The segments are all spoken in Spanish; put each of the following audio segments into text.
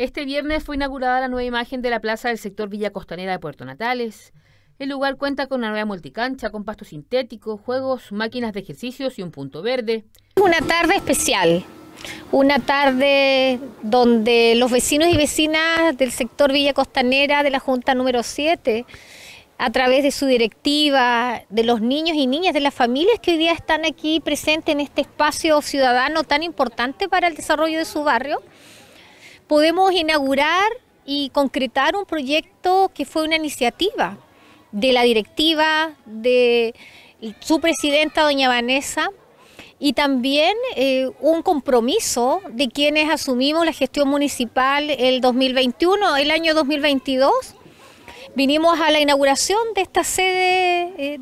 Este viernes fue inaugurada la nueva imagen de la plaza del sector Villa Costanera de Puerto Natales. El lugar cuenta con una nueva multicancha, con pasto sintético, juegos, máquinas de ejercicios y un punto verde. Una tarde especial, una tarde donde los vecinos y vecinas del sector Villa Costanera de la Junta número 7, a través de su directiva, de los niños y niñas, de las familias que hoy día están aquí presentes en este espacio ciudadano tan importante para el desarrollo de su barrio, podemos inaugurar y concretar un proyecto que fue una iniciativa de la directiva, de su presidenta, doña Vanessa, y también eh, un compromiso de quienes asumimos la gestión municipal el 2021, el año 2022. Vinimos a la inauguración de esta sede eh,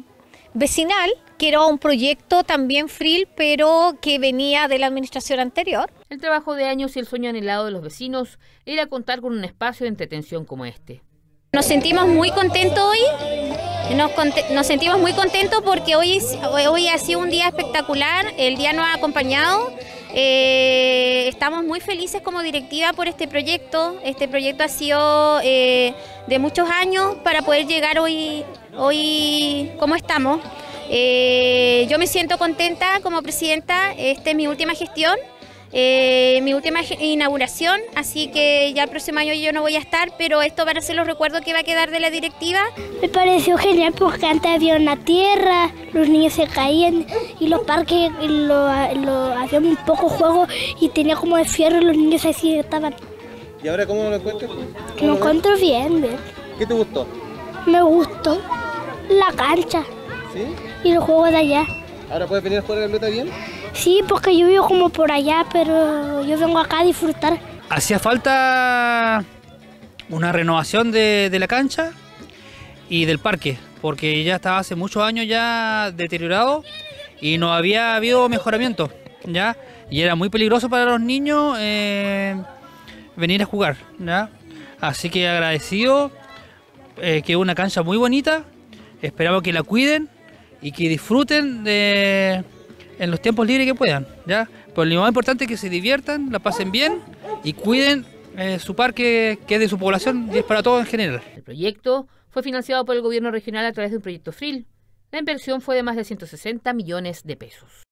vecinal, que era un proyecto también FRIL, pero que venía de la administración anterior. El trabajo de años y el sueño anhelado de los vecinos era contar con un espacio de entretención como este. Nos sentimos muy contentos hoy, nos, sentimos muy contentos porque hoy, hoy ha sido un día espectacular, el día nos ha acompañado. Eh, estamos muy felices como directiva por este proyecto. Este proyecto ha sido eh, de muchos años para poder llegar hoy, hoy como estamos. Eh, yo me siento contenta como presidenta, esta es mi última gestión. Eh, mi última inauguración, así que ya el próximo año yo no voy a estar, pero esto van a ser los recuerdos que va a quedar de la directiva. Me pareció genial porque antes había una tierra, los niños se caían y los parques lo, había un poco juego y tenía como de fierro y los niños así estaban. ¿Y ahora cómo lo encuentras? Lo encuentro bien, bien. ¿Qué te gustó? Me gustó la cancha. ¿Sí? Y los juegos de allá. ¿Ahora puedes venir a jugar a la pelota bien? Sí, porque yo vivo como por allá, pero yo vengo acá a disfrutar. Hacía falta una renovación de, la cancha y del parque, porque ya estaba hace muchos años ya deteriorado y no había habido mejoramiento, ¿ya? Y era muy peligroso para los niños eh, venir a jugar, ¿ya? Así que agradecido, eh, que es una cancha muy bonita, esperamos que la cuiden y que disfruten de, en los tiempos libres que puedan, ¿ya? Pero lo más importante es que se diviertan, la pasen bien y cuiden eh, su parque que es de su población y es para todos en general. El proyecto fue financiado por el gobierno regional a través de un proyecto FRIL. La inversión fue de más de 160 millones de pesos.